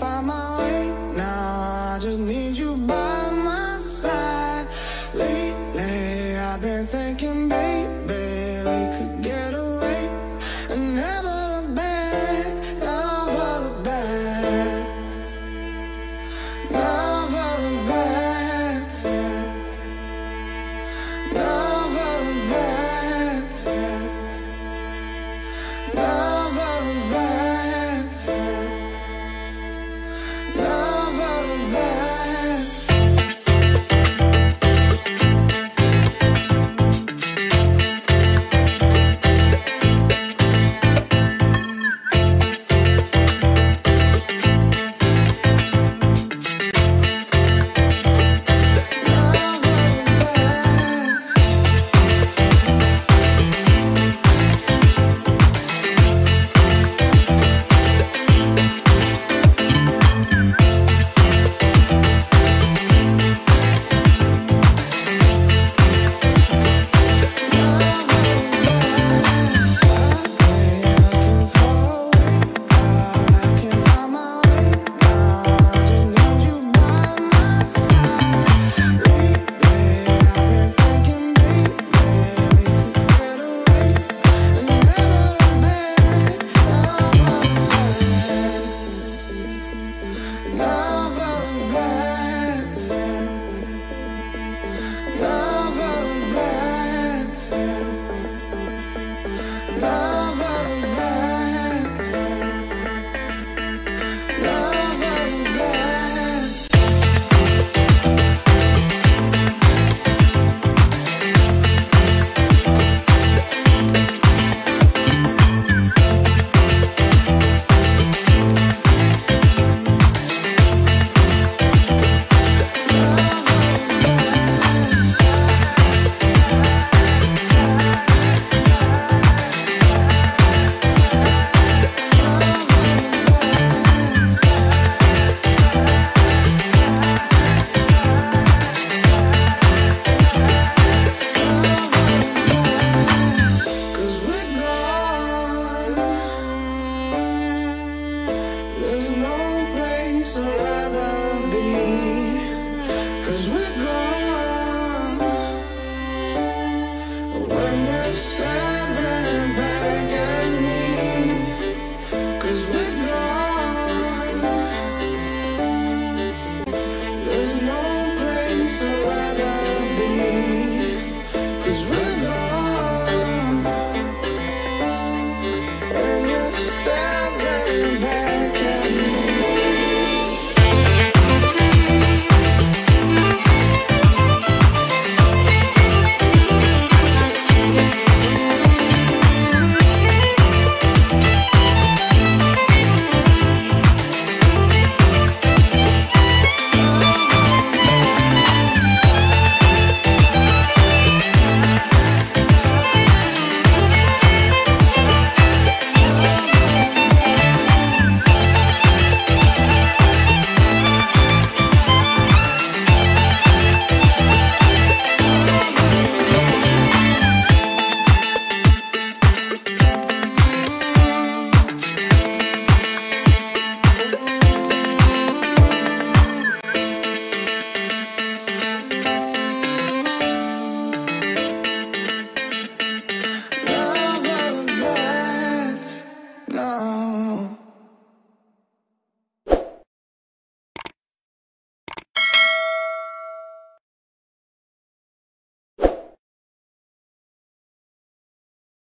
find my way now. I just need you by my side. Lately, I've been thinking, baby, we could.